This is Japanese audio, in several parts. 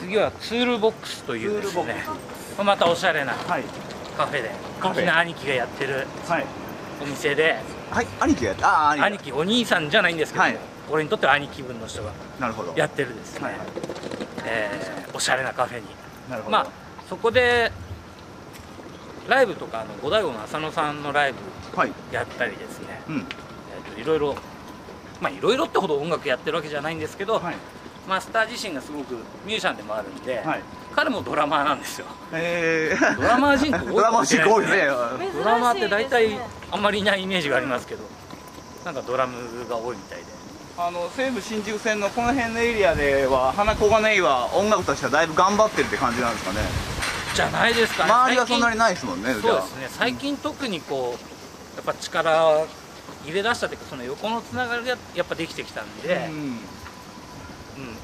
次はツールボックスというですねまたおしゃれなはい。カフェでカフェ。大きな兄貴がやってるはい。お店ではい兄貴がやってああ兄貴お兄さんじゃないんですけど、はい。俺にとっては兄貴分の人がやってるですね、はいはい。えーおしゃれなカフェに。なるほど。まあそこでライブとかあの五大悟の浅野さんのライブはい。やったりですね、うん。えーといろいろまあいろいろってほど音楽やってるわけじゃないんですけど、はいマスター自身がすごくミュージシャンでもあるんで、はい。彼もドラマーなんですよ。えー。ドラマー人口多いドラマー人口多いですね。ドラマーって大体あんまりいないイメージがありますけどなんかドラムが多いみたいで。あの西武新宿線のこの辺のエリアでは花小金井は音楽としてはだいぶ頑張ってるって感じなんですかね。じゃないですかね。周りはそんなにいないですもんねそうですね最近特にこうやっぱ力入れ出したというかその横のつながりがやっぱできてきたんで、うん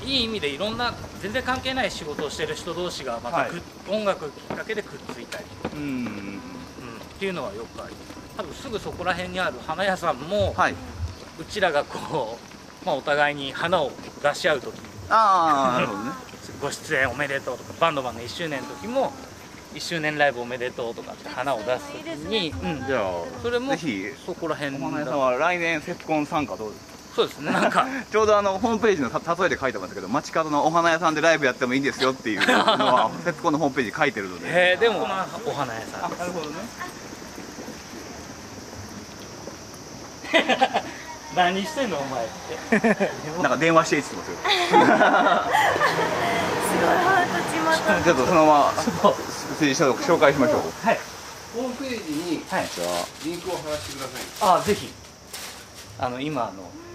うん。いい意味でいろんな全然関係ない仕事をしてる人同士がまたく、はい。音楽きっかけでくっついたり、うん。うん、っていうのはよくあり多分すぐそこら辺にある花屋さんも、はい。うちらがこう、まあ、お互いに花を出し合う時。ああなるほどね。ご出演おめでとうとかバンドマンの1周年の時も1周年ライブおめでとうとかって花を出す時に、うん、じゃあそれもぜひそこら辺お花屋さんだは来年節コン参加どうですそうですね。なんかちょうどあのホームページのた例えで書いてますけど街角のお花屋さんでライブやってもいいんですよっていうのは節コンのホームページに書いてるので。へえでもお花屋さんなるほどね。何してんのお前って。なんか電話していいって言ってますよ。すごい。ハートちまちょっとそのまま推奨紹介しましょう。はい。ホームページにリンクを貼らせてください。あぜひ。あの今あの「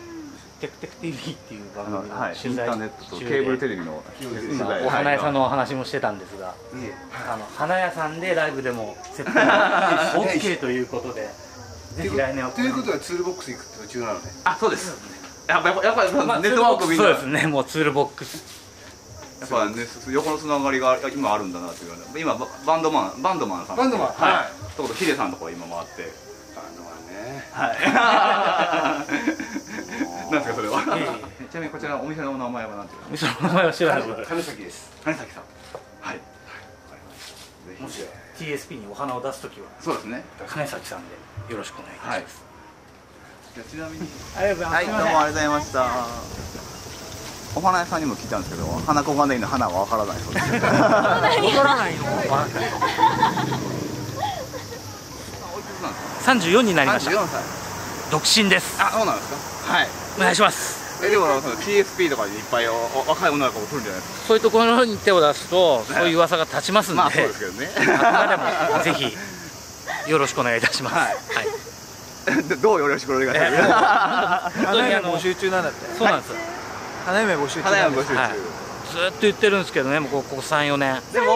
テクテク TV」っていう番あの組のはい、イ取材ンターネットと中ケーブルテでレビの取今材お花屋さんはいのお話もしてたんですが。あの花屋さんでライブでもセットが OK ということでぜひ来年はということはツールボックス行くって途中なのね。あそうです。やっぱやっぱやっぱりまあネットワークみんなそうですね。もうツールボックス。やっぱね横のつながりが今あるんだなっていう今ババンドマンバンドマンさん。バンドマン。はい。はい。一言ヒデさんのところ今回って。あのはね。はい なんですかそれは。えちなみにこちらのお店のお名前は何ていうの？その名前は知らない。金崎です。金崎さん。はい。もし TSP にお花を出すときはそうですね。金崎さんでよろしくお願いします、じゃあちなみに。ありがとうござはいい、どうもありがとうございました。お花屋さんにも聞いたんですけど、花小金井の花はわからないそうです。わからないの？わかんない。34になりました。34歳。独身です。あ、そうなんですか？はい。お願いしますえ、でも、その TSP とかにいっぱいおお若い女の子も来るんじゃないですそういうところに手を出すとそういう噂が立ちますんで、か。まあ、そうですけどね。あくまでもぜひ よろしくお願いいたします。はいはい。で どうよろしくお願いします？本当にあの募集中なんだってそうなんですよ。花嫁募集中花屋なんだ募集中。はいずーっと言ってるんですけどね、もうこここ3、4年。でも、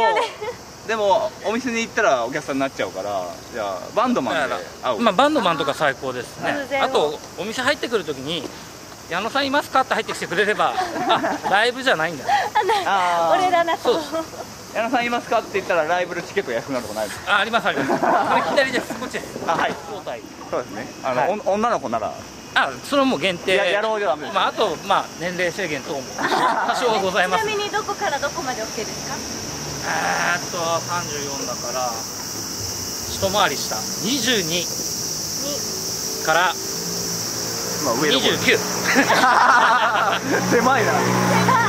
でも、お店に行ったらお客さんになっちゃうから、じゃあ、バンドマンで会う。まあバンドマンとか最高ですねあとお店入ってくるときに。矢野さんいますかって入ってきてくれれば、あ、ライブじゃないんだ。あー俺だなとそう矢野さんいますかって言ったら、ライブのチケット安くなるとこないですかあ、ありますあります。これ左です。こっちです。あはい交代。そうですね。あの、はいお女の子なら、あ、それはもう限定。ややろうですまああとまあ年齢制限等も 多少はございます。ちなみにどこからどこまで OK ですか？えーっと34だから一回り下22からまあ、上の方29 狭いな。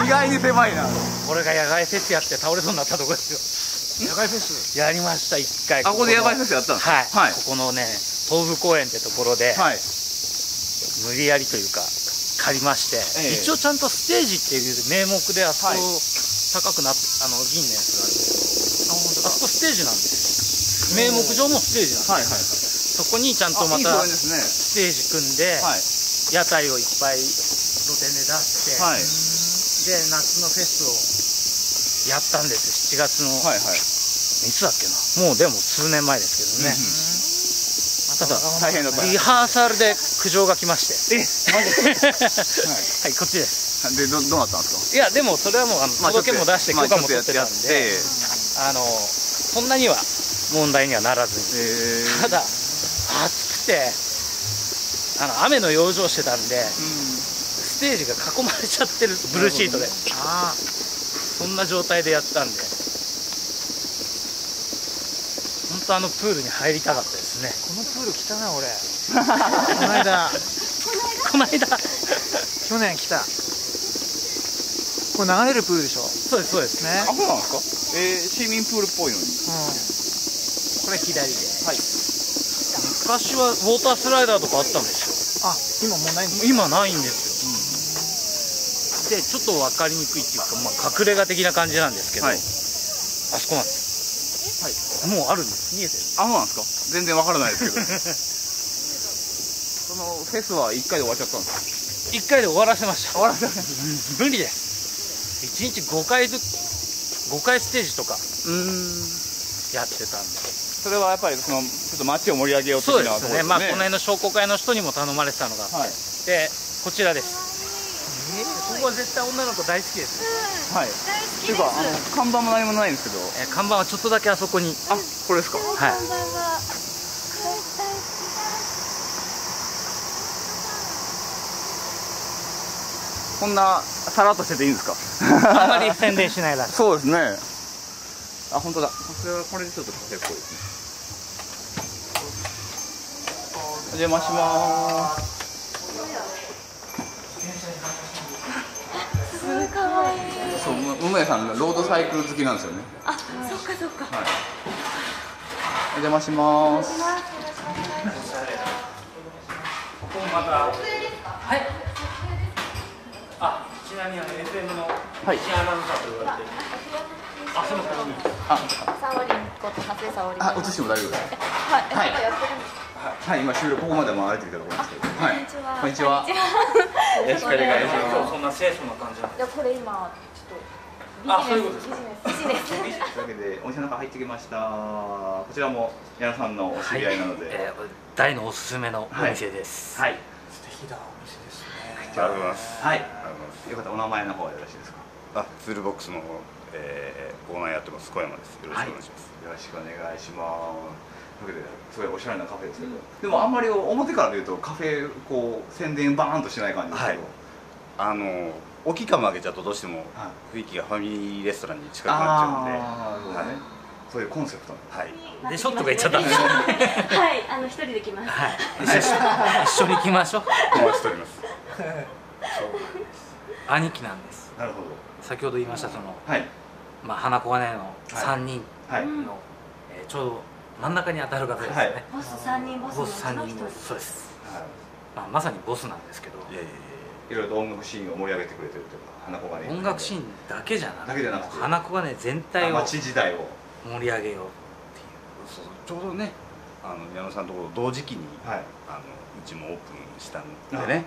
意外に狭いな。これが野外フェスやって倒れそうになったとこですよ。野外フェス？やりました1回。あここで野外フェススやったんですかはい、はい。ここのね東武公園ってところで、はい。無理やりというか借りまして、ええ。一応ちゃんとステージっていう名目であそこ、はい。高くなっあの銀のやつがあるんですけどあそこステージなんですよ。名目上もステージなんですはいはいはい。そこにちゃんとまたステージ組んで、はい屋台をいっぱい露店で出して、はい。で夏のフェスをやったんです7月の、はいはい。いつだっけな？もうでも数年前ですけどね、ただ大変だった。リハーサルで苦情が来まして。えマジで？すはい。こっちです。どどうなったんですいやでもそれはもうあのか届けも出して許可も取ってたんで、ってあのそんなには問題にはならずに。えー。ただ暑くてあの雨の養生してたんでステージが囲まれちゃってる。ブルーシートで。あそんな状態でやったんで。本当あのプールに入りたかったですね。このプール来たな俺。この間。この間。去年来た。これ流れるプールでしょ？そうですそうです。ね。あそうなんですか？えー、市民プールっぽいのに。これ左で。はい。昔はウォータースライダーとかあったんで今もうないんよ今ないんですよ、でちょっと分かりにくいっていうか、まあ、隠れ家的な感じなんですけど、はい。あそこなんです。はい。もうあるんです。見えてる。あそうなんですか？全然わからないですけど。そのフェスは1回で終わっちゃったんです1回で終わらせました。終わらせた。無理です。1日5回ず5回ステージとかうん。やってたんでそれはやっぱりそのちょっと街を盛り上げよう的そうなところですね。まあこの辺の商工会の人にも頼まれてたのがあって、はい。でこちらです。ここは絶対女の子大好きです、はい。大好きです。っていうかあの看板も何もないんですけど。えー看板はちょっとだけあそこに。あこれですか？はい。こんなさらっとしてていいんですか？あんまり宣伝しないらしいそうですね。あ本当だ。これはこれでちょっとカフェっぽいですねお邪魔します。きすごい。可愛いそうむ梅さんロードサイクル好きなんですよね。あそっかそっか。はいお邪魔します。ここもまたはい。あちなみにあの FM のはい。新アナウンサーと言われてるあすみません。あサオリンこと長谷沙織あ映しても大丈夫ですはい。えはい。やってるんですかはい今終了ここまで回れてきたところですけど。はい。こんにちは。こんにちは。よろしくお願いします。そんな清楚な感じなんでいやこれ今ちょっとあそういうことですか。ビジネスビジネス。というわけでお店の中入ってきました。こちらも矢野さんのお知り合いなので、えー大のおすすめのお店です、はい。素敵なお店ですね。ありがとうございます。はい。よかったらお名前の方はよろしいですか。あツールボックスの、えー、オーナーやってます小山です。よろしくお願いします、よろしくお願いしますけですごいおしゃれなカフェですけど、でもあんまり表から見るとカフェこう宣伝バーンとしない感じですけど、あの大きい釜開けちゃうとどうしてもはい。雰囲気がファミリーレストランに近くなっちゃうんで。はい。そういうコンセプトはい。でしょとか言っちゃった。んですはい。あの一人で来ます。はい。一緒一緒に行きましょう。お待ちしております。兄貴なんです。なるほど。先ほど言いましたその、はい。まあ、花子金の3人はい、うんの、えーちょうど真ん中に当たる方ですよね、はい。ボス三人ボスのボス3うちの一人。そうです、はまあ、まさにボスなんですけど。いやいやいい、いろいろと音楽シーンを盛り上げてくれてるというか花子がね。音楽シーンだけじゃなくてだけじゃなくて。花子金全体を街時代を。盛り上げようやそうちょうどねあの矢野さんのところ同時期にはい。あのうちもオープンしたんでね。はいはい。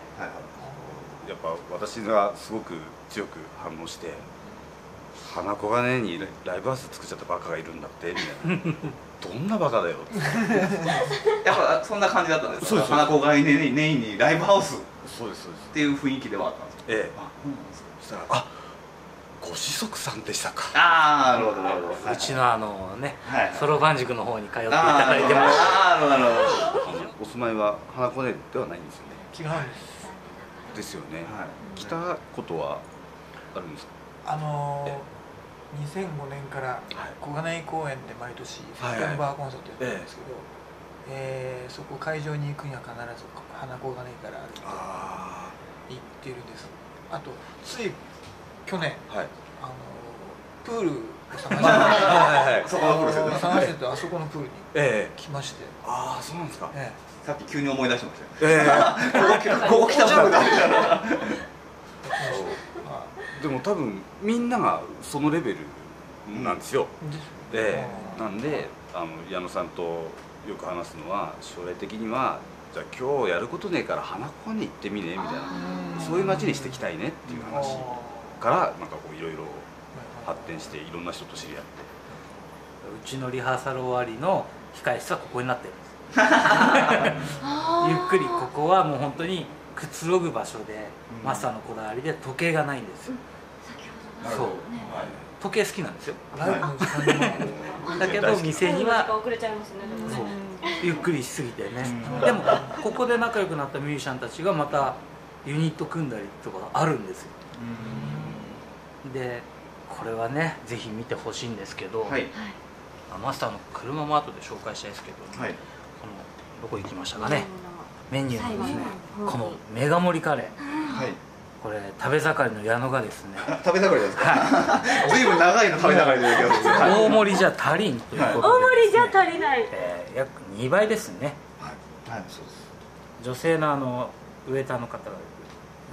やっぱ私がすごく強く反応して「花子がねにライブハウス作っちゃったバカがいるんだって」みたいな「どんなバカだよ」って。やっぱそんな感じだったんですそうです。花子がねネイにライブハウス。っそうですそうです。ていう雰囲気ではあったんですええ。あそうなんですかそしたら「あご子息さんでしたか。ああなるほどなるほど。うちのあのねはいそろばん塾の方に通っていたあだいてます。あーなるほどなるほど。あのお住まいは花子ねではないんですよね。違うんです。ですよね、はい。来たことはあるんですか？あのー、2005年からはい。小金井公園で毎年セはい。プテンバーコンサートやってるんですけど、えーそこ会場に行くには必ず花小金井から歩いてあ行ってるんです。あとつい去年あはい。あのープールを探して はい探しててあそこのプールにええ。来まして、ああそうなんですか。えさっき急に思い出しましたよ。ええ。ここ来たばっかりだ。えまあ。でも多分みんながそのレベルなんですよ、ですええあー。なんであの矢野さんとよく話すのは将来的にはじゃあ今日やることねえから花子に行ってみねみたいな。うんそういう街にしていきたいねっていう話からなんかこういろいろ発展していろんな人と知り合って。うちのリハーサル終わりの控え室はここになってるんです ゆっくりここはもう本当にくつろぐ場所で、うん。マスターのこだわりで時計がないんですよ、そう。時計好きなんですよ。だけど店には遅れちゃい。ますねでもねそうゆっくりしすぎてね、うん。でもここで仲良くなったミュージシャンたちがまたユニット組んだりとかあるんですよ。でこれはねぜひ見てほしいんですけど、はい。まあマスターの車も後で紹介したいですけど、はい。このどこ行きましたかね。メニューの。ですねこのメガ盛りカレー。はいこれ食べ盛りの矢野がですね。食べ盛りですか？ずい。ぶん長いの食べ盛りですけど。大盛りじゃ足りんということで、大盛りじゃ足りない。えー約2倍ですね。はい。はいそうです。女性のあのウエイターの方が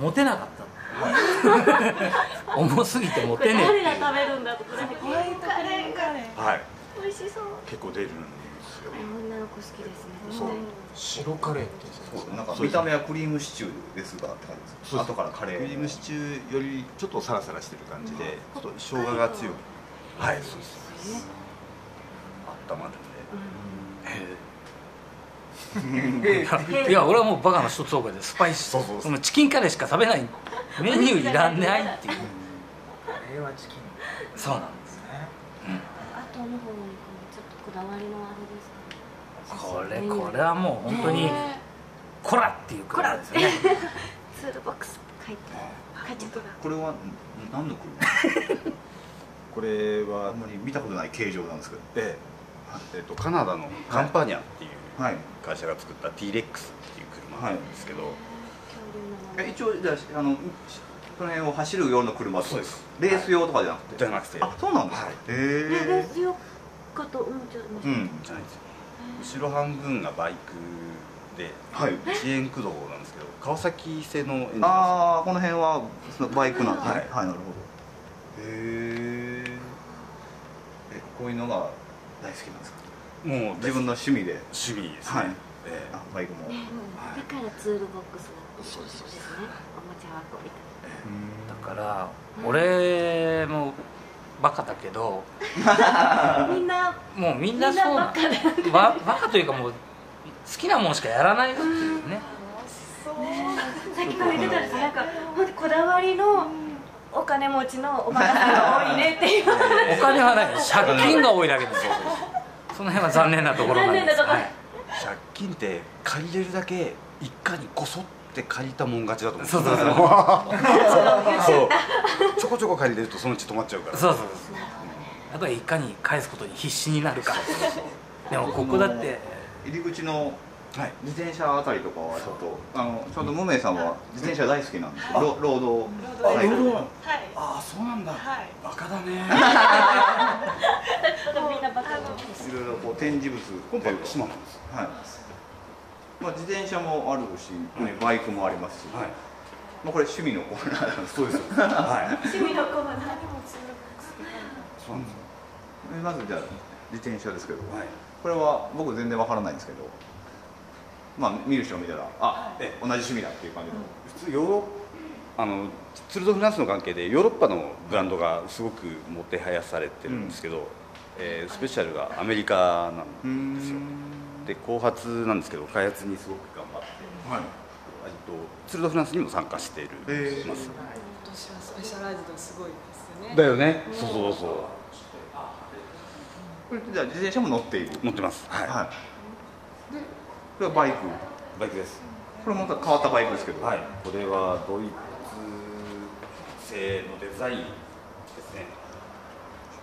持てなかった。重すぎて持これてねえ誰が食べるんだとこれホワイトカレーがはい。美味しそう。結構出るんですよ。女の子好きですね。そう。白カレーってそうなんか見た目はクリームシチューですがって感じです。後からカレー。クリームシチューよりちょっとサラサラしてる感じでちょっと生姜が強い。はい。そうです温まるんで。いや俺はもうバカの一つ覚えでスパイシそうそう。そうチキンカレーしか食べない。メニューいらんないっていう。カレーはチキン。そうなんですね。後の方にこのちょっとこだわりのあれですかこれこれはもう本当にこらっていうですよね。ツールボックス書いて書いちゃった。これはん何の車これはあんまり見たことない形状なんですけど。ええ。えっとカナダのカンパニャっていうはい。会社が作った T-REX っていう車なんですけど、恐竜の名前。え一応じゃああのこの辺を走る用の車ってことです。かレース用とかじゃなくて？じゃなくて。あそうなんですか。はい。へレえースよかと思っちゃいました。うん。じゃないです。よ後ろ半分がバイクではい。遅延駆動なんですけど川崎製のエンジンです。ああこの辺はそのバイクなんですね。はい。はいなるほど。へええこういうのが大好きなんですか？もう自分の趣味で。趣味ですね、はい。ええ。あバイクも。ねはい。だからツールボックスそうですそうですね。おもちゃ箱みたいだから俺もバカだけどな みんな。もうみんなそうなみんなバカでババカというかもう好きなもんしかやらないよっていうね。さっきから言ってたんですなんか本当こだわりのお金持ちのおバカさんが多いねっていう。お金はない。借金が多いだけですよその辺は残念なところなんです。はい。借金って借りれるだけ一家にこそって借りたもん勝ちだと思うそうそうそうそうちょこちょこ借りれるとそのうち止まっちゃうからそうそうそうあとはい。かに返すことに必死になるかでもここだって入り口のはい。自転車あたりとかはちょっとあのちょうど無名さんは自転車大好きなんですけどロロード。サイクルああそうなんだ、バカだね。みんなバカいろいろこう展示物。今回というか島なんです。はい。まあ、自転車もあるし、ねバイクもありますし、はい。まあ、これ趣味のコーナーなんです。そうです。はい。趣味の子が何そうなんですえまずじゃあ自転車ですけど、はいこれは僕全然わからないんですけどまあ見る人を見たらあえ同じ趣味だっていう感じの、普通ヨーロあのツール・ド・フランスの関係でヨーロッパのブランドがすごくもてはやされてるんですけど、えースペシャルがアメリカなんですよ。で後発なんですけど開発にすごく頑張ってはい。割とツール・ド・フランスにも参加している、えーます今年はスペシャライズドすごいですよね。だよね。そうそうそうこれじゃあ自転車も乗っている？乗ってます。はい、はい。でこれはバイク？バイクです。これまた変わったバイクですけど、はい。これはドイツ製のデザインですね。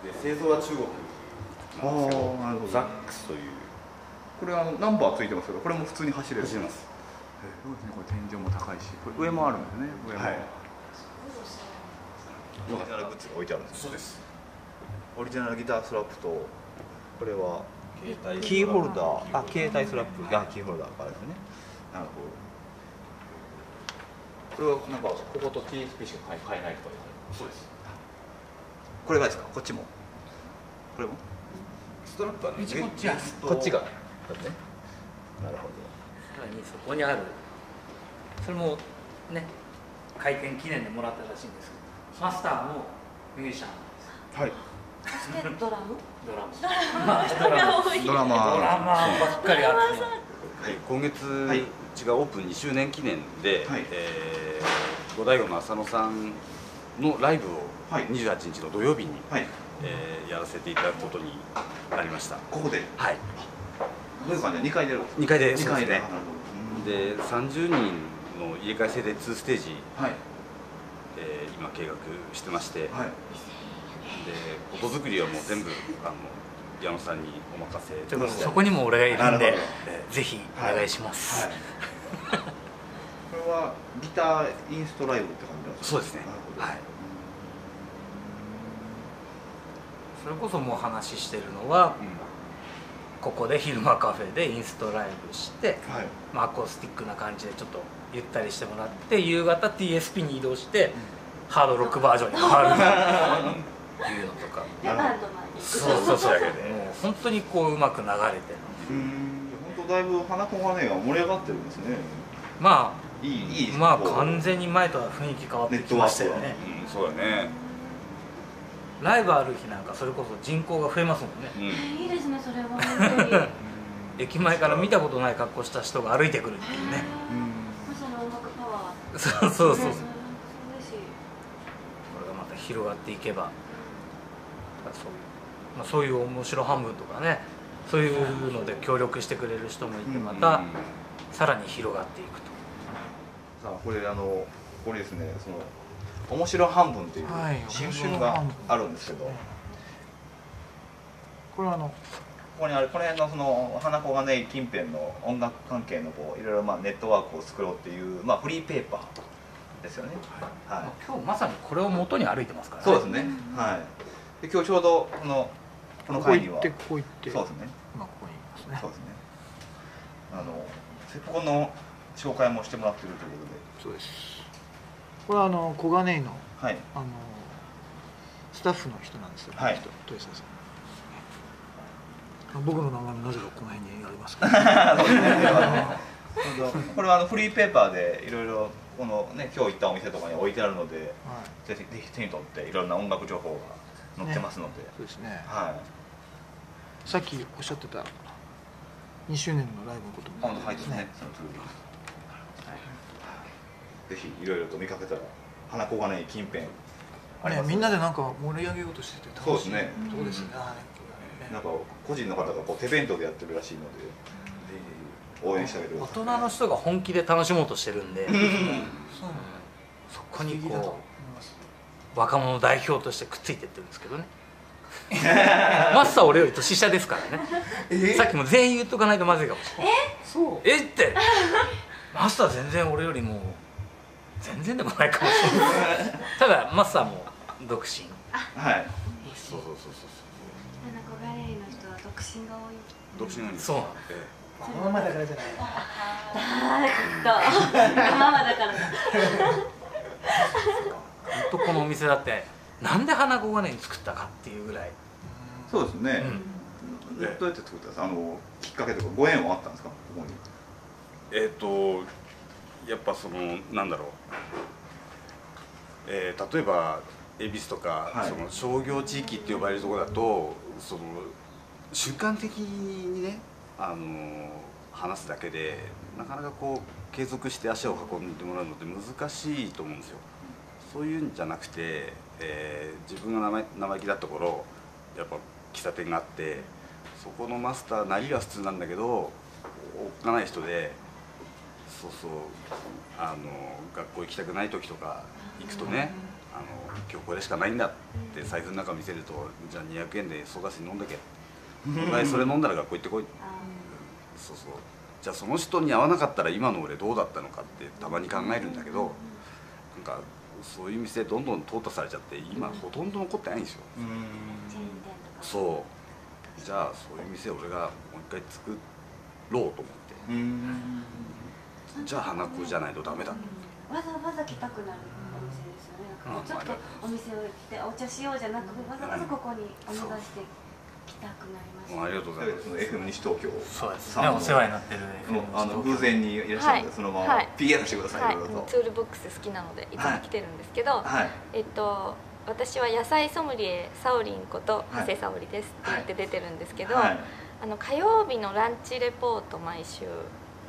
で製造は中国なんですけあーなるほど。どザックスという。これはあのナンバーついてますけどこれも普通に走れる。走ります。えーそうですね。これ天井も高いしこれ上もあるんですね。上も、はい。オリジナルグッズが置いてあるんですそうです。オリジナルギターストラップとこれは携帯キーホルダー。あ携帯スラップ。がキーホルダーからですね。なるほど。これはなんかここと TSP しか買えないとかそうです。これがですか？こっちも？これも？ストラップはね。こっちこっちやこっちが。だってねなるほさらにそこにある。それもね開店記念でもらったらしいんですけどマスターもミュージシャンなんです。はい。そしてドラム？ドラマ。ドラマ。ーばっかり集めはい今月、はいうちがオープン2周年記念で、はい。えー、五代醐の浅野さんのライブをはい。28日の土曜日に、はい。えーやらせていただくことになりました。ここで？はい。どういう感じ？で2回出る？2回で2回で。そうなるほど。で30人の入れ替え制で2ステージ、はい。えー今計画してまして、はい音作りはもう全部あの矢野さんにお任せということでそこにも俺がいるんでぜひお願いします、はい。これはギターインストライブって感じなんですか？そうですね。なるほど。はい。それこそもう話してるのはここで昼間カフェでインストライブして、はい。まあ、アコースティックな感じでちょっとゆったりしてもらって夕方 TSP に移動して、ハードロックバージョンに変わる いうのとか。でバンドマンにそうそうそう。もう本当にこううまく流れてる。うん。本当だいぶ花子がね盛り上がってるんですね。まいいいまあ完全に前とは雰囲気変わってきましたよねうんそうだね。ライブある日なんかそれこそ人口が増えますもんね。うん。いいですねそれは本当に。駅前から見たことない格好した人が歩いてくるっていうね。まさに音楽パワー。そうそうそうそれがまた広がっていけば。そういう,、まあ、そういう面白半分とかねそういうので協力してくれる人もいてまたさらに広がっていくとさあこれあのここにですねその面白半分っていうはい新聞があるんですけど、これはあのここにあるこの辺のその花子がね近辺の音楽関係のこういろいろまあネットワークを作ろうっていうまあフリーペーパーですよね。はい。今日まさにこれを元に歩いてますからねそうですね。はい。で今日ちょうどこのこの会には行ってここ行って。そうですね。今ここにいますね。そうですね。あのここの紹介もしてもらってるというこそうです。これはあの小金井のとで、はい。あのスタッフの人なんですよ、はい。豊沢さん。僕の名前もなぜかこの辺にありますから。そうですね。あ のこれはあのフリーペーパーでいろいろこのね今日行ったお店とかに置いてあるので、はい。ぜひぜひ手に取っていろんな音楽情報が載ってますので、そうですね。はい。さっきおっしゃってた2周年のライブのことあもの入ってますね。その通り。ぜひいろいろと見かけたら花子がね近辺ありますね。みんなでなんか盛り上げようとしてて楽しいそうですね。そうですね。あーねなんか個人の方がこう手弁当でやってるらしいので、ぜひ応援してあげてください。大人の人が本気で楽しもうとしてるんで。そうなのそこにこう若者代表としてくっついてってるんですけどね マスター俺より年下ですからね。さっきも全員言っとかないとまずいかもしれない。そう。え？って。マスター全然俺よりも全然でもないかもしれない。ただマスターも独身。はい。そうそうそうそうなんか小金井の人は独身が多い。独身なんですそうなのえこのままだからじゃない。だーっと。ママだから。だ本当このお店だってなんで花子金井に作ったかっていうぐらい、そうですね。うんどうやって作ったんですか？あのきっかけとかご縁はあったんですか？ここに。えっ、とやっぱそのなんだろう、えー例えば恵比寿とか、はいその商業地域って呼ばれるところだとその瞬間的にねあの話すだけでなかなかこう継続して足を運んでもらうのって難しいと思うんですよそういうんじゃなくて、えー自分が生意気だった頃やっぱ喫茶店があってそこのマスターなりは普通なんだけどおっかない人でそうそうあの学校行きたくない時とか行くとねあの今日これしかないんだって財布の中見せるとじゃあ200円でソーダ水飲んだけ。お前それ飲んだら学校行ってこい。そうそう。じゃあその人に会わなかったら今の俺どうだったのかってたまに考えるんだけどなんかそういう店どんどん淘汰されちゃって今ほとんど残ってないんですよ。チェーン店とかそう。じゃあそういう店俺がもう一回作ろうと思って。うん。じゃあ花子じゃないとダメだわざわざ来たくなるお店ですよね。ちょっとお店を行ってお茶しようじゃなくわざわざここにお願いして来たくなりましたありがとうございます。FM 西東京そうですね。お世話になってるあの偶然にいらっしゃるので、はい。そのまま。はい。PR してください、、はい。いろいろと。ツールボックス好きなのでいつも来てるんですけど、はい。えっと私は野菜ソムリエサオリンことはい長谷沙織ですって言って出てるんですけど、はい。あの火曜日のランチレポート毎週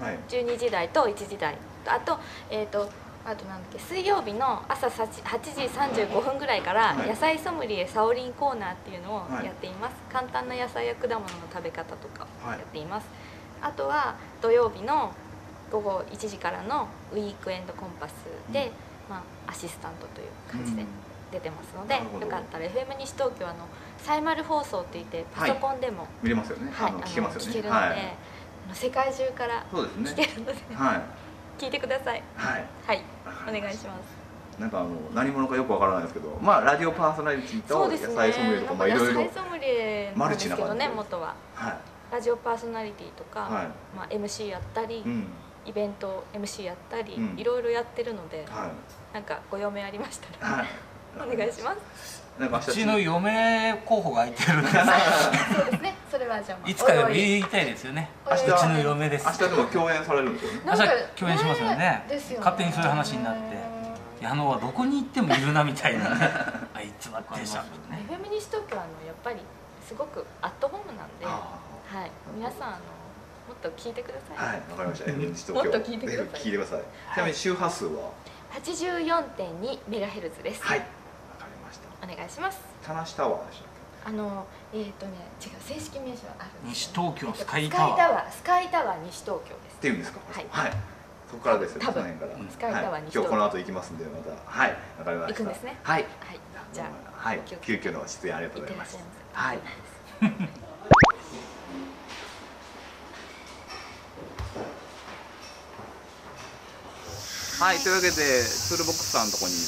はい。12時台と1時台。とあと,、えー、とあとなんだっけ水曜日の朝8時35分ぐらいからはい。野菜ソムリエサオリンコーナーっていうのをはい。やっています、簡単な野菜や果物の食べ方とかはい。やっています、あとは土曜日の午後1時からのウィークエンドコンパスで、まあ、アシスタントという感じでうん。出てますのでなるほど。よかったら FM 西東京あのサイマル放送って言ってパソコンでも、見れますよね、はい聞けますよね。聞けるので、世界中からそうですね。聞けるので、はい聞いてください。はい。はい。お願いしたます。なんかあの何者かよくわからないですけどまあラジオパーソナリティと野そうですね。菜ソムリエとかまあいろいろマルチな感じでね元は。はラジオパーソナリティとか、はい。まあ、MC やったり、いうん。イベント MC やったり、うん。いろいろやってるのではなんかご用命ありましたら、いはい。お願いします。なんかうちの嫁候補が空いてるんです。そうですねそれはじゃあいつかでも言いたいですよね。おいおい。うちの嫁です。明日でも共演されるんですよね。明日共演しますよね。ですよね。勝手にそういう話になって。矢野はどこに行ってもいるなみたいな。ね あいつは電車ね FM 西東京はあのやっぱりすごくアットホームなんで、はあ。い、皆さんあのもっと聞いてください、はいわかりました。N 西東京。もっと聞いてください。聞いてください。ちなみに周波数は？84.2メガヘルツです、はい。わかりました。お願いします。田無タワーでしあのえっ、ー、とね違う正式名称はある西東京スカイスタワー。カイタワースカイタワー西東京です。けっていうんですかはい。はい。そこからですよ多分。その辺から。スカイタワーはい西東京。今日この後行きますんでまた。はい。わかりました。行くんですね。はい。はい。じゃあはい。急遽の出演ありがとうございます。はい。はい。というわけでツールボックスさんのところには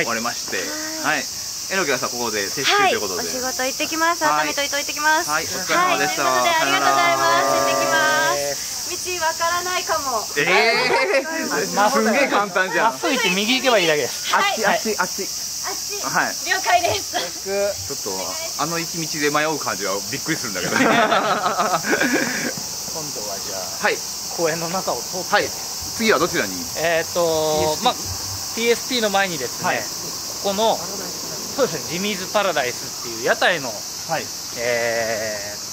い。終わりまして。はい榎木さんここで接種はい、とい。うことで。お仕事行ってきます。はい。改めて行ってきます。はい。お疲れ様でした。はい、ということでありがとうございます。行ってきえます。道わからないかも。ええまあすんげえ簡単じゃん。まっすぐ行って右行けばいいだけ。ですあっちあっちあっちはい。了解です。ちょっとあの行き道で迷う感じはびっくりするんだけど 今度ははじゃあい。公園の中を通って。はい。次はどちらに？えっ、とまあ PSP の前にですね、はい。ここのそうですね。ジミーズパラダイスっていう屋台の、はい。えー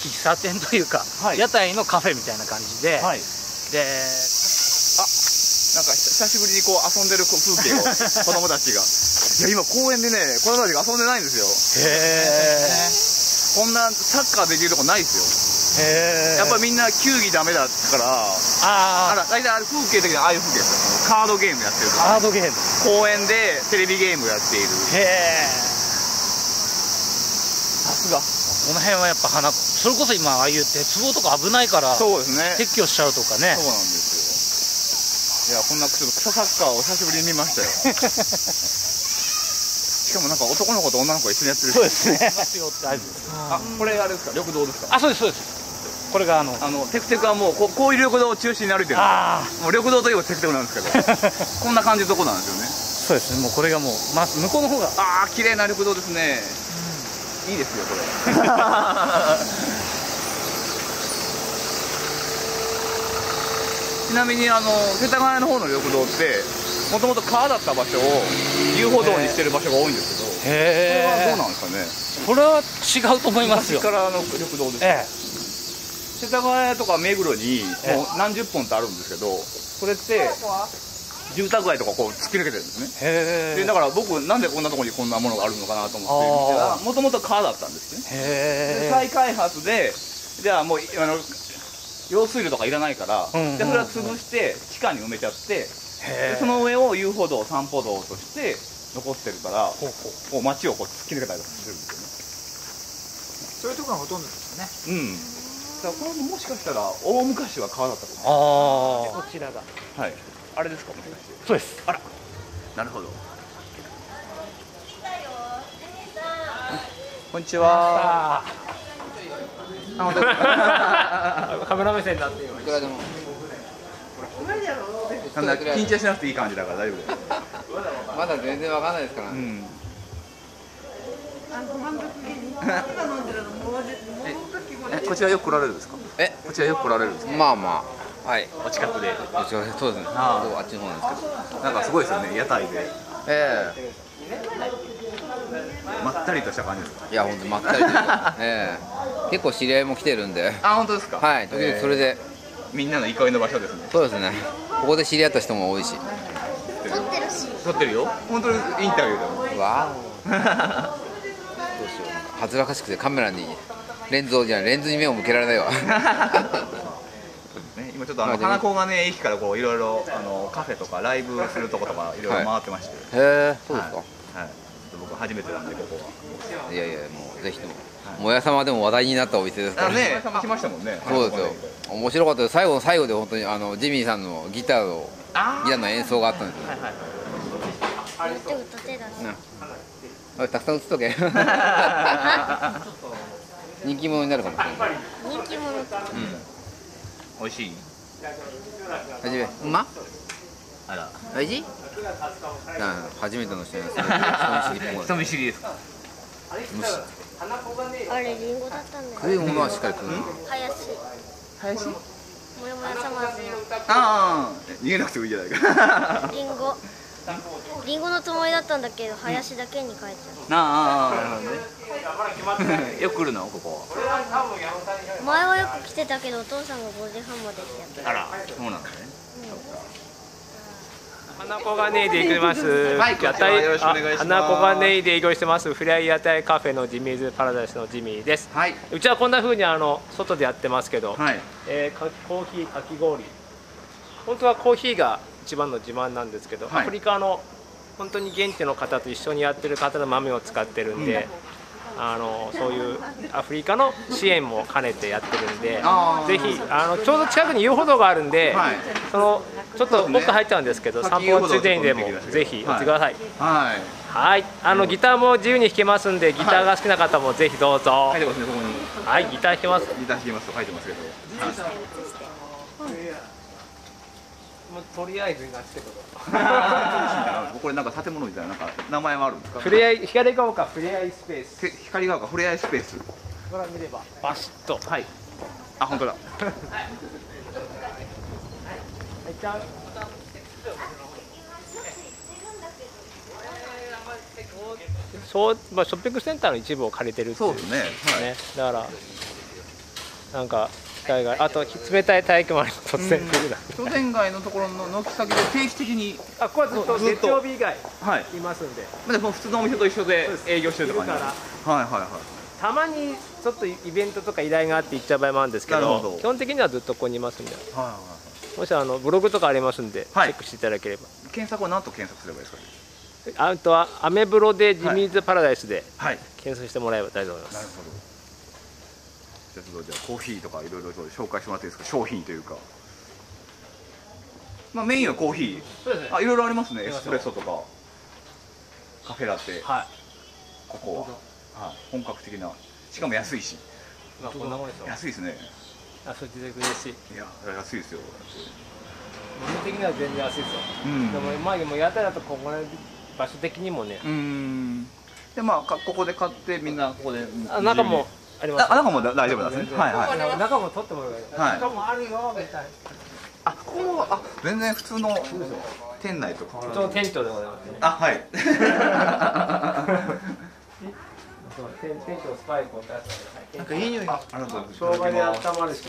喫茶店というか、はい。屋台のカフェみたいな感じで、はい。でなんか久しぶりにこう遊んでる風景を 子供たちが。いや今公園でね子供たちが遊んでないんですよ。へこんなサッカーできるとこないですよやっぱりみんな球技ダメだから。ああら大体あれ風景的にああいう風景ですよ。カードゲームやってるカードゲーム。公園でテレビゲームやっている。へえさすが。この辺はやっぱ花それこそ今ああいう鉄棒とか危ないからそうですね。撤去しちゃうとかね。そうなんですよ。いやこんな草サッカーを久しぶりに見ましたよ。しかもなんか男の子と女の子が一緒にやってる。そうですね。あこれあれですか？緑道ですか？あそうですそうですこれがあのあのテクテクはもうここういう緑道を中心に歩いてるんですあもう緑道といえばテクテクなんですけど。こんな感じのとこなんですよね。あそうですね。もうこれがもう、ま、向こうの方がああ綺麗な緑道ですね、いいですよこれ。ちなみにあの世田谷の方の緑道ってもともと川だった場所を遊歩道にしてる場所が多いんですけど、へこれはどうえなんですかね。これは違うと思いますよ。昔からの緑道ですか、え世田谷とか目黒にええ。もう何十本ってあるんですけどこれって住宅街とかこう突き抜けてるんですね。えへえ。でだから僕なんでこんなところにこんなものがあるのかなと思って見たらあーもともと川だったんですね。でへ再開発でじゃあもうあの用水路とかいらないから、うんでそれは潰して地下に埋めちゃって、その上を遊歩道散歩道として残ってるからほうほう。こう街をこう突き抜けたりとかしてるんですそういうところがほとんどですよねよね。うんだからこれももしかしたら大昔は川だったかもああこちらが。はい。あれですか？もしかしてそうです。あら。なるほど。こんにちは。カメラ目線になってよいくらでも。なんだ緊張しなくていい感じだから大丈夫 まだ全然わかんないですから。ね、うん えこちらよく来られるんですか？え？こちらよく来られるんですか？まあまあ。はい。お近くで。そうですね。ああ。っちの方なんですけどなんかすごいですよね。屋台で。えまったりとした感じですか？えいや本当まったりと ええ。結構知り合いも来てるんで。あ本当ですか？はい。時々それで、みんなの憩いの場所ですね。そうですね。ここで知り合った人も多いし。撮ってるよ。本当にインタビューだわお どうしよう。恥ずかしくてカメラにレンズをじゃレンズに目を向けられないわ。ね、今ちょっとあの花子がね駅からこういろいろあのカフェとかライブするとことかい。ろいろ回ってまして、へえそうですか、ははい、ちょっと僕初めてなんでここは。いやいやもうぜひとも。もやさまでも話題になったお店ですから。あね来ましたもんね。そうですよ。面白かったです。最後の最後で本当にあのジミーさんのギターをギターの演奏があったんですよ、手歌手だなおいたくさん映っとけ。人気者になるかもしれない。人気者。美味しい？はじめうまあら。おいしいあ初めての人に人見知りですか？無視。あれリンゴだったんだよ。食い物はしっかり食う林。林？もやもやさまずああ。逃げなくてもいいじゃないか。のリンゴリンゴのつもりだったんだけど林だけに変えちゃああなるほどね。よく来るのここう前はよく来てたけどお父さんが5時半までってやってあらそうなんだね。花子がねで行きます。はい屋台花子がねで営業してます。フライ屋台カフェのジミーズパラダイスのジミーです。はい。うちはこんな風にあの外でやってますけど、はい。えーかコーヒーかき氷。本当はコーヒーが一番の自慢なんですけど、はい。アフリカの本当に現地の方と一緒にやってる方の豆を使ってるんで。あのそういうアフリカの支援も兼ねてやってるんでぜひあのちょうど近くに遊歩道があるんで、はい。そのちょっと奥入っちゃうんですけど、散歩ついでにでもぜひおってください。はい。はい、あのギターも自由に弾けますんで、ギターが好きな方もぜひどうぞ。書いてますねここに。はい、ギター弾けます。ギター弾きますと書いてますけどもうとりあえずなってこと。これなんか建物みたいななんか名前はあるんですか？ふれあい光が丘ふれあいスペース。て光が丘ふれあいスペース。ご覧見れば。バシッと。はい。あ本当だ。はい、じゃあそう、まあ、ショッピングセンターの一部を借りてるっていう。そうですね。はい。ね。だからなんか機会があと冷たい体育もあります突然来るな商店街のところの軒先で定期的に。あここはずっとずっと。月曜日以外はい。いますんで。まあでも普通のお店と一緒で営業してるとかいるから。はいはいはい。たまにちょっとイベントとか依頼があって行っちゃう場合もあるんですけどど。基本的にはずっとここにいますんではいはいもしあのブログとかありますんで、はい。チェックしていただければ。検索は何と検索すればいいですか？あとはアメブロでジミーズパラダイスではい。検索してもらえば大丈夫です、なるほど。じゃあコーヒーとかいろいろと紹介してもらっていいですか？商品というかまあメインはコーヒー。そうですね。あいろいろありますね。エスプレッソとかカフェラテ。はい。ここは、はい、本格的な。しかも安いし。まあこんなもんですよ。安いですね。あそっちで嬉し。いいや安いですよ。物的には全然安いですよ、うん。でもまあでも屋台だとここら場所的にもね、うーん。でまあかここで買ってみんなここであ中もあります。あ中もだ大丈夫ですねはいはい。い中も取ってもらえばはい。中もあるよみたいなあここもあ全然普通の店内とか。普通の店長でございますね。あはい。店店長スパイクを出してなんかいい匂いが。ありがとうございます。生姜で温まるし。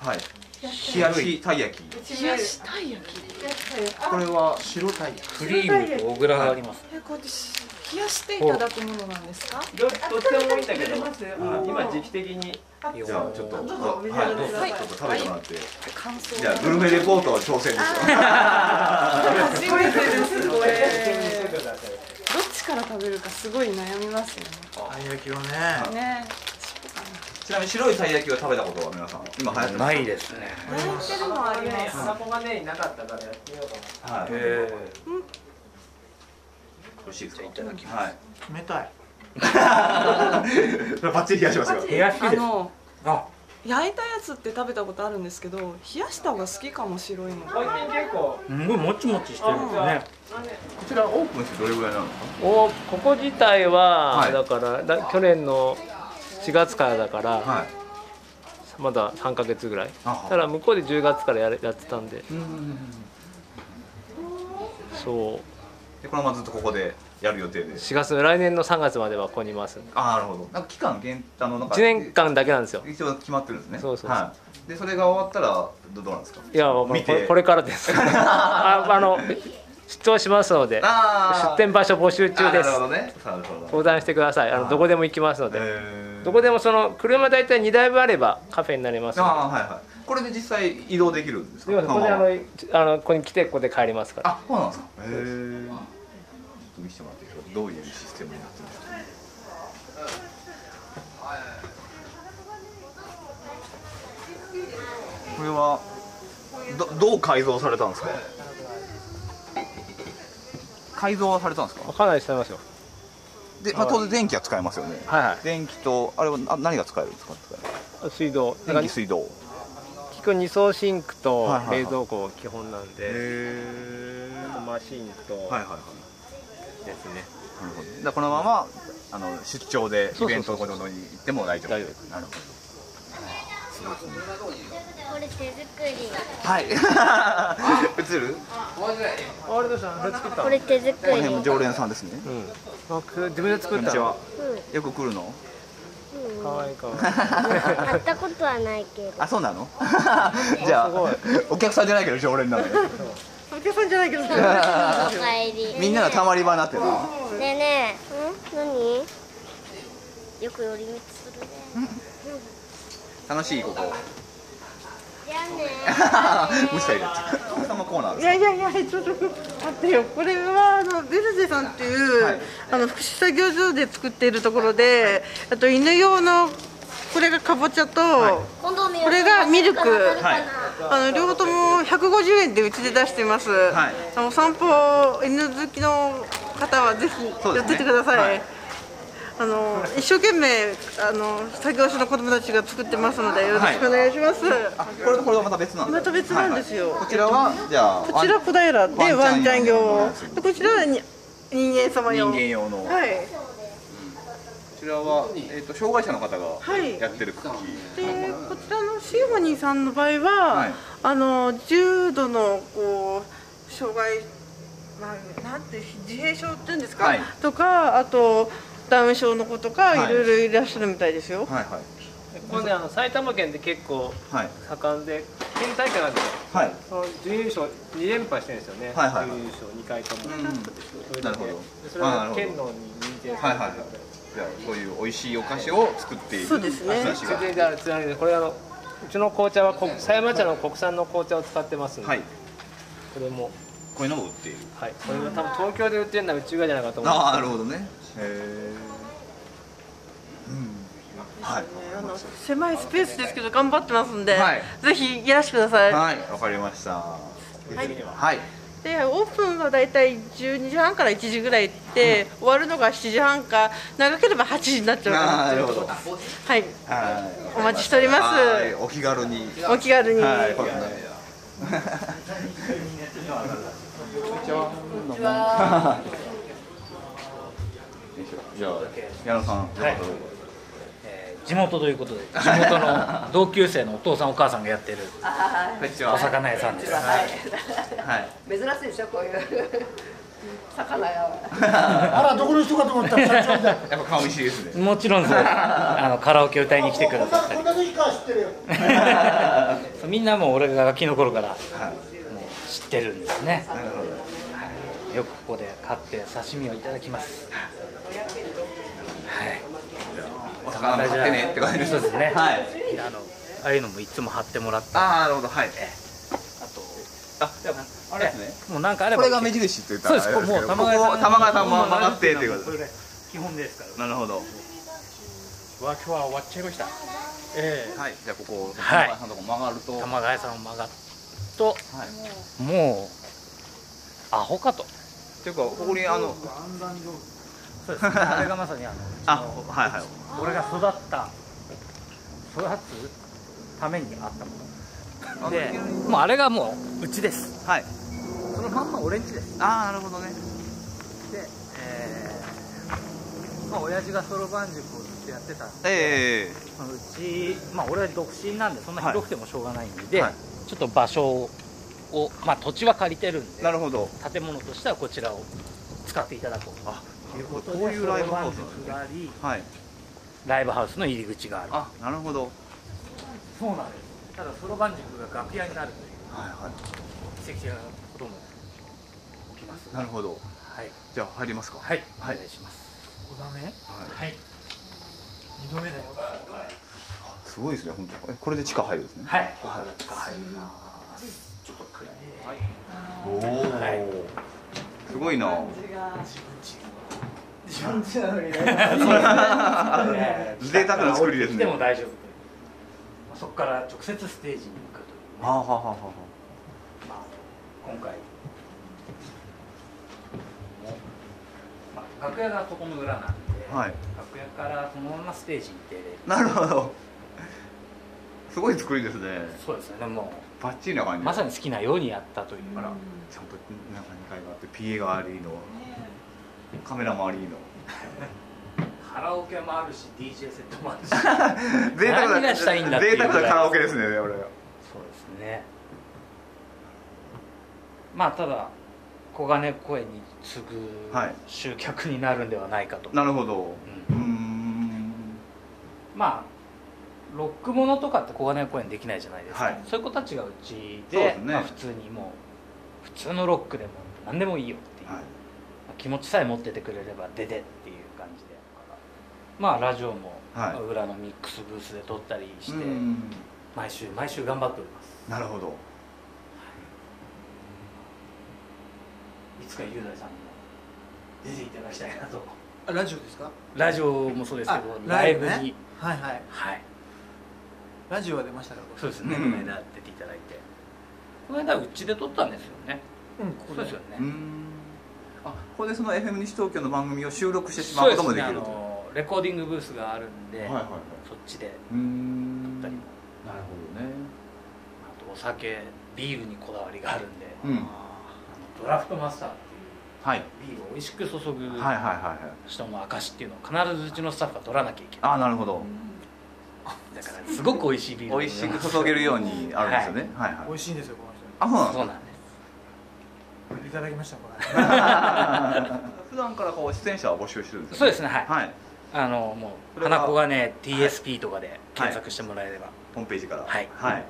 はい。冷やしたい焼き。冷やしたい焼き。これは白タイヤクリームと小倉があります。えこうやってし冷やしていただくものなんですか？どどっちでもいいんだけど。今時期的にじゃあちょっとはいちょっと食べてもらって。じゃあグルメレポート挑戦ですよ。初めてです。これどっちから食べるかすごい悩みますよたい焼きはね。ね。ねちなみに白いたい焼きを食べたことは皆さん今流行ってますないですね。泣いてるもあります花子がねなかったからやってみようかなはい。へ美味しいですか？いただきます。はい。冷たい バッチリ冷やしますよ。冷やしです。あのあ。焼いたやつって食べたことあるんですけど冷やした方が好きかも白いの最近結構すごいもちもちしてるんですね。こちらオープンしてどれぐらいなんですか？おここ自体は、はい。だからだ去年の4月からだから、はい。まだ3か月ぐらい。あただ向こうで10月からやれやってたんで。うん。そう。でこのままずっとここでやる予定で。4月来年の3月まではここにいますああなるほど。なんか期間限あのなんか1年間だけなんですよ。一応決まってるんですね。そうそうそう。はい、でそれが終わったらどどうなんですか？いや見て。これからです。ああの出張しますので出店場所募集中です。あなるほどね。なるほど。相談してください。あのどこでも行きますので。えー。どこでもその車大体2台分あればカフェになります。あはいはい。これで実際移動できるんですか？でここであのあのここに来てここで帰りますから。あそうなんですか。へえ見せてもらっていいですか？どういうシステムになってるんですか？これはどどう改造されたんですか？改造はされたんですか？かなり使いますよ。で、まあ、当然電気は使えますよね。はいはい。電気とあれはあ何が使えるんですか？水道。電気水道。基本二層シンクとはいはいはい。冷蔵庫基本なんで、マシンと。はいはいはいですね。なるほど。だこのままあの出張でイベントごとに行っても大丈夫。大丈夫なるほど。すごいですね。これ手作りはい。映る？あれどうした作ったこれ手作このり辺も常連さんですね。うん。僕自分で作ったこんにちは。のよく来るの？うん。かわいいかわいい。買ったことはないけど。あそうなの？じゃあお客さんじゃないけど常連なのねお客さんじゃないけど。みんなのたまり場になってる。のねえねえ。ん？何？よく寄り道するね。楽しいここ。じゃあね。無視されち様コーナーですいやいやいやちょっと待ってよ。これはあのベルゼさんっていう、あの福祉作業所で作っているところであと犬用のこれがかぼちゃと、これがミルク、あの両方とも150円でうちで出しています、あのお散歩犬好きの方はぜひやってってください、はい。あの一生懸命あの作業所の子供たちが作ってますのでよろしくお願いします、これとこれはまた別なんだ。また別なんですよ、こちらはじゃあこちら小平でワンちゃん用こちらはに人間様用。人間用の。はい。こちらは、えー、と障害者の方がやってるクッキー、でこちらのシーモニーさんの場合は、あの重度のこう障害まあなんて自閉症っていうんですか、はい。とかあとダウン症の子とか、はい。い、ろいろいらっしゃるみたいですよ。はいはい。これねあの埼玉県で結構はい。盛んで県大会なんですよ。はい。その準優勝2連覇してるんですよね、はいはいはい。準優勝2回とも、それだけなるほど。でそれはあなるほど。県のに認定はいはいはいじゃあそういう美味しいお菓子を作っているそうですね。続いてあるつなぎでこれあのうちの紅茶はこ狭山茶の国産の紅茶を使ってますんで、はい。これも。こういうのも売っている。はい。これが多分東京で売ってるのはうちぐらいじゃないかと思う。ああなるほどね。へえはい。あの狭いスペースですけど頑張ってますんで、はい。ぜひいらしてください。はい。わかりました。はい。はいでオープンはだいたい12時半から1時ぐらいで、終わるのが7時半か長ければ8時になっちゃうかな。というところなるはい。はい。お待ちしております。はい。お気軽に。お気軽に。はい。こんなじゃあ矢野さん、はい地元ということで地元の同級生のお父さんお母さんがやってるお魚屋さんです。はい。はい。珍しいでしょこういう。魚屋は。あらどこの人かと思った。ら社長だやっぱ顔見知りですね。もちろんそう。あのカラオケ歌いに来てくださったり。みんなもう俺がガキの頃からもう知ってるんですね、はい、よくここで買って刺身をいただきます。はい。お魚も買ってねって感じですそうですね。はいあのああいうのもいつも貼ってもらって。ああなるほど。はい。ああじゃああれですね。もうなんかあれば。これが目印って言ったそうです。もう玉川玉川さんも曲がってっていうこと。これが基本ですから。なるほど。わ今日は終わっちゃいました。ええ。はい。じゃあここはい。玉川さんのとこ曲がると。玉川さんを曲がると、はい。もうアホかと。っていうかここにあのそうですね。あれがまさにあのあはいはい。俺が育った育つためにあったもの。でもうあれがもううちです。はい。そのまんま俺んちです。ああなるほどね。でえーまあ親父がそろばん塾をずっとやってたんで、ええまあうちまあ俺は独身なんでそんな広くてもしょうがないんで、はい。ちょっと場所をまあ土地は借りてるんでなるほど。建物としてはこちらを使っていただこうということでこういうライブハウスがありはい。ライブハウスの入り口がある。あなるほど。そうなんです。ただそろばん塾が楽屋になるという。はいはい。奇跡的なことも起きます。なるほど。はい。じゃあ入りますか。はい。はい。お願いします。五段目？はい。二度目だよ。すごいですね本当えこれで地下入るんですね。はい。はいおお、すごいな感じなのにね贅沢な作りで。すねでも大丈夫そこから直接ステージに行くという、ね、はあはあはあはまあ、今回まあ、楽屋がここの裏なんで、はい楽屋からそのままステージに出れるなるほどすごい作りですねそうですねもバッチリな感じまさに好きなようにやったというあらちゃんとなんか2階があって PA がありの。カメラもありの カラオケもあるし DJ セットもあるし。贅沢何がしたいんだっていう。贅沢なカラオケですね俺そうですね。まあただ小金公園に次ぐはい。集客になるんではないかと、なるほど。うん。まあロックものとかって小金公園できないじゃないですか、はい。そういう子たちがうちでそうですね。まあ、普通にもう普通のロックでも何でもいいよっていう、まあ気持ちさえ持っててくれれば出てってまあラジオもはい。裏のミックスブースで撮ったりして、うん毎週毎週頑張っております。なるほど。い。つか雄大さんにも出ていただきたいなと。あラジオですか？ラジオもそうですけどあライブねに。はいはい。はい。ラジオは出ましたからそうですね、この間出ていただいて。この間うちで撮ったんですよね。うんここで。そうですよね。あここでその FM 西東京の番組を収録してしまうこともできるそうですね。あのレコーディングブースがあるんで、はいはいはい。そっちで。うん。撮ったりも。なるほどね。あとお酒ビールにこだわりがあるんで、うん。ドラフトマスターっていうはい。ビールを美味しく注ぐはいはいはいはい。人の証っていうのを必ずうちのスタッフが取らなきゃいけない。あなるほど。だからすごく美味しいビールを美味しく注げるようにあるんですよね。はい。はい美味しいんですよこの人。あそうなんですそうなんで いただきましたこれ 普段からこう出演者は募集してるんですよそうですねはい、はいあのもそう花子がね TSP とかで検索してもらえれば、ホームページから。はい。はい。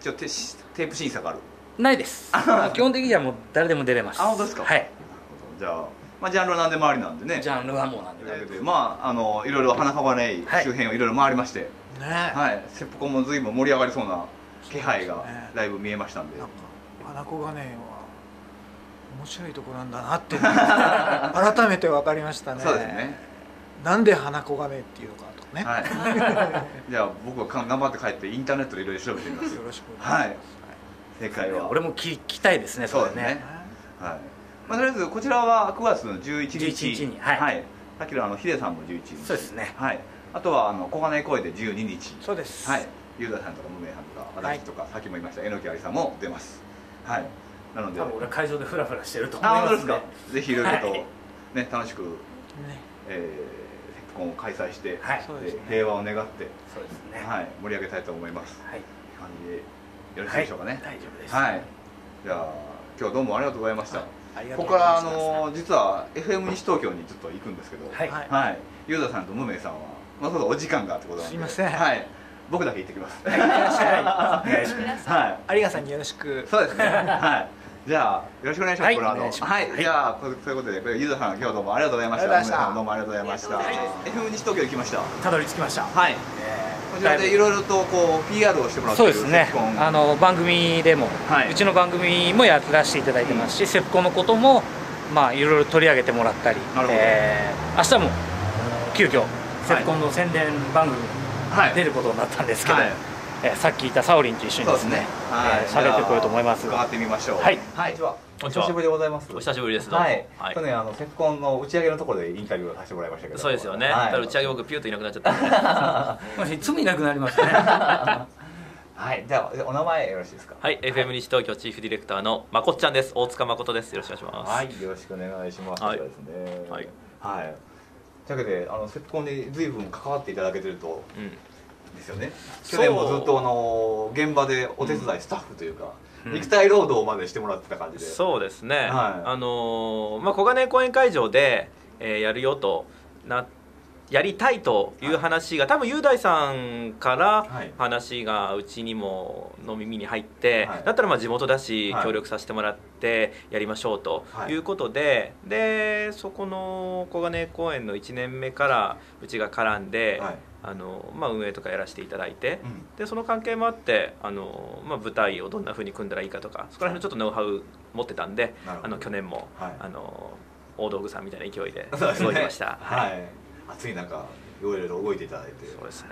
一応テテープ審査がある。ないです。基本的にはもう誰でも出れます。あ本当ですか。はい。じゃあまあジャンルは何でもありなんでね。ジャンルはもうなんで。というわけでまああのいろいろ花川ねはい。周辺をいろいろ回りましてね。はい。セップコンも随分盛り上がりそうな気配がねだいぶ見えましたんで。花子がねは面白いところなんだなって 改めて分かりましたね。そうですねなんで花子がねっていうのかとかね。はい。じゃあ僕はか頑張って帰ってインターネットでいろいろ調べてみますよ。ろしくお願いします。はい。正解は。俺も聞きたいですねそうですね。はい。まあとりあえずこちらは9月の11日。11日にはい。さっきのあのヒデさんも11日。そうですね。はい。あとはあの小金井公園で12日。そうです。はい。雄大さんとか無名さんとか私とか、さっきも言いました榎木ありさんも出ます。はい。なので。多分俺会場でフラフラしてると思いあますね。本当ですか？ぜひいろいろと、はい。ね楽しく、えーコンを開催して、はい。で平和を願ってそうですね。はい、盛り上げたいと思います。はい。感じでよろしいでしょうかね、大丈夫です。はい。じゃあ今日はどうもありがとうございました、ありがとここからあうございますの実は FM 西東京にちょっと行くんですけどはい。はい。ゆうださんと無名さんはまあそうだお時間がってことなんで。すいません。はい。僕だけ行ってきます。い。ってらっしゃ い。お願いします。はい。有賀さんによろしく。そうですね。はいじゃあよろしくお願いします、はいこれあのはい、じゃあいうことでこれゆうださん今日どうもありがとうございました。ありがとうございました。無名さんどうもありがとうございました。FM 西東京行きました。たどり着きました。はい。こちらでいろいろとこう PR をしてもらっていうですね。あの番組でも、はい。うちの番組もやらせていただいてますし、セプコのこともまあいろいろ取り上げてもらったりなるほど。えー明日も急遽セプコンの宣伝番組出ることになったんですけど、はいえーさっき言ったサオリンと一緒にですねはい。えー喋ってこようと思います。伺ってみましょう。はい。はい。こんにちは。お久しぶりでございます。お久しぶりです。どうもはい、はい。去年あのセプコンの打ち上げのところでインタビューをさせてもらいましたけど。そうですよね、はい。打ち上げ僕ピューといなくなっちゃった。んでいつもいなくなりますねはい。じゃあお名前よろしいですか？はい。FM 西東京チーフディレクターのまこっちゃんです。大塚誠です。よろしくお願いします。はい。よろしくお願いします。はい。ではですね。はい。はい。というわけであのセプコンに随分関わっていただけてるとうんですよね。去年もずっとあの現場でお手伝い、スタッフというか、うん。肉体労働までしてもらってた感じで。そうですね、はい。あのーまあ、小金井公園会場で、えーやるよとなやりたいという話が多分雄大さんからはい。話がうちにもの耳に入って、はい。だったらまあ地元だしはい。協力させてもらってやりましょうとはい。いうことで、でそこの小金井公園の1年目からうちが絡んで、はいあのまあ、運営とかやらせていただいて、うん。でその関係もあってあの、まあ、舞台をどんなふうに組んだらいいかとかそこら辺のちょっとノウハウ持ってたんであの去年も、はい。あの大道具さんみたいな勢いで動いてました。はい、暑い。中いろいろ動いていただいて。そうですね、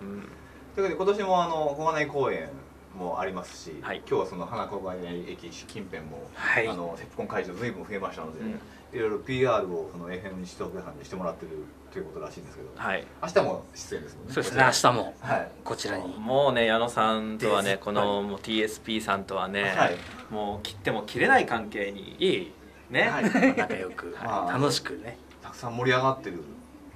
うん。ということで今年もあの小金井公園もありますし、今日はその花小金井駅近辺も、はい。あのセプコン会場ずいぶん増えましたので、うん。いろいろ PR をその FM 西東京さんにしてもらってるということらしいんですけど、はい。明日も出演ですもんね。そうですね明日も。はい。こちらに。もうね矢野さんとはねこのもう TSP さんとはね、はい。もう切っても切れない関係にいいね、はい。仲良く。まあ。楽しくね。たくさん盛り上がってるん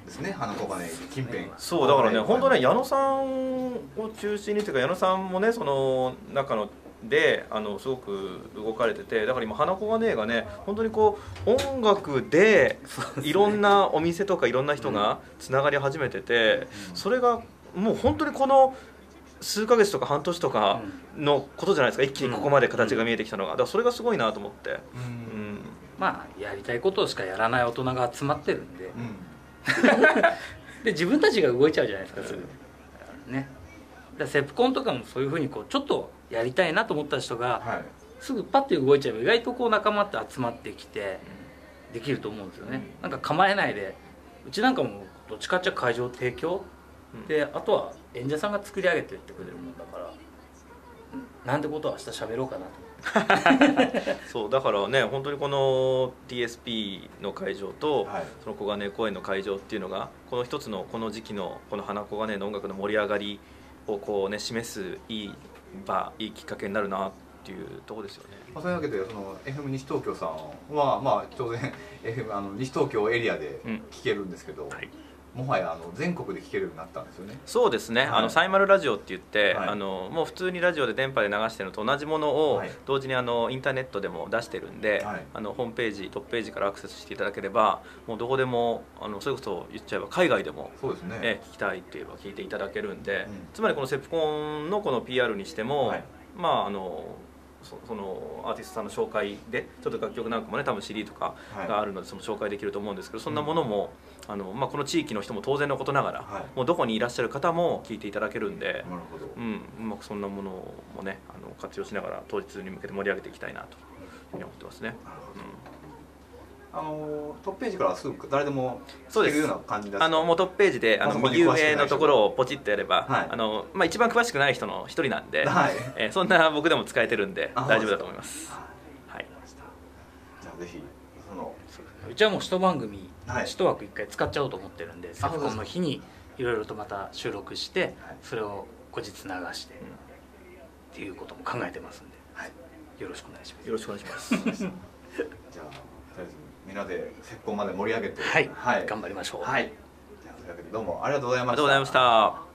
ですね花小金井近辺。そうだからね本当ねや矢野さんを中心にというか矢野さんもねその中のであのすごく動かれててだから今花子がねがね本当にこう音楽でいろんなお店とかいろんな人がつながり始めてて、それがもう本当にこの数ヶ月とか半年とかのことじゃないですか一気にここまで形が見えてきたのが。だからそれがすごいなと思って、うん。まあやりたいことしかやらない大人が集まってるんで、で自分たちが動いちゃうじゃないですかすぐ、ね。だセプコンとかもそういうふうにこうちょっとやりたいなと思った人が、すぐパッて動いちゃえば意外とこう仲間って集まってきてできると思うんですよね、なんか構えないでうちなんかもどっちかっちゃ会場提供、であとは演者さんが作り上げてってくれるもんだからなんてことは明日喋ろうかなと。そうだからね本当にこの TSP の会場と、その小金井公園の会場っていうのがこの一つのこの時期のこの花小金井の音楽の盛り上がりをこうね示すいい場いいきっかけになるなっていうところですよね。まあ、そういうわけでその FM 西東京さんは、まあ、当然 FM あの西東京エリアで聞けるんですけど、もはやあの全国で聞けるようになったんですよね。そうですね、はい。あのサイマルラジオって言って、はい。あのもう普通にラジオで電波で流してるのと同じものを同時にあのインターネットでも出してるんで、あのホームページトップページからアクセスしていただければもうどこでもあのそれこそ言っちゃえば海外でもそうですね。え聞きたいって言えば聞いていただけるんで、つまりこのセプコンのこの PR にしても、まああのそそのアーティストさんの紹介でちょっと楽曲なんかもね多分 CD とかがあるのでその紹介できると思うんですけど、そんなものも、あのまあ、この地域の人も当然のことながら、もうどこにいらっしゃる方も聞いていただけるんでうん、うまくそんなものもねあの活用しながら当日に向けて盛り上げていきたいなというふうに思ってますね。あのトップページからすぐ誰でもそうです。ような感じですあのもうトップページであの右上のところをポチッとやれば、はい。あのまあ、一番詳しくない人の一人なんで、はい。えーそんな僕でも使えてるんであ大丈夫だと思います。はい、じゃあぜひそのうちはもう一番組、はい。一枠一回使っちゃおうと思ってるんでセプコンの日にいろいろとまた収録して、それを後日流して、っていうことも考えてますんで、よろしくお願いします。よろしくお願いします。じゃあとりあえずみんなでセプコンまで盛り上げて。はい。はい、頑張りましょう。はい。じゃあというわけでどうもありがとうございました。ありがとうございました。